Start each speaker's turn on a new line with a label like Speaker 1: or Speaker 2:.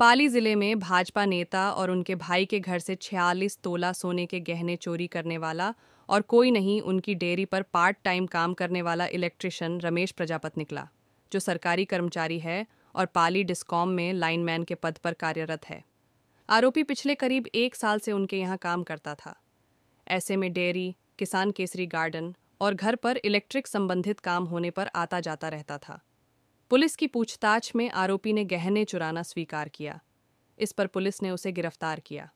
Speaker 1: पाली ज़िले में भाजपा नेता और उनके भाई के घर से 46 तोला सोने के गहने चोरी करने वाला और कोई नहीं, उनकी डेयरी पर पार्ट टाइम काम करने वाला इलेक्ट्रिशियन रमेश प्रजापत निकला, जो सरकारी कर्मचारी है और पाली डिस्कॉम में लाइनमैन के पद पर कार्यरत है। आरोपी पिछले करीब एक साल से उनके यहाँ काम करता था। ऐसे में डेयरी, किसान केसरी गार्डन और घर पर इलेक्ट्रिक संबंधित काम होने पर आता जाता रहता था। पुलिस की पूछताछ में आरोपी ने गहने चुराना स्वीकार किया। इस पर पुलिस ने उसे गिरफ़्तार किया।